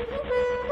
Woohoo!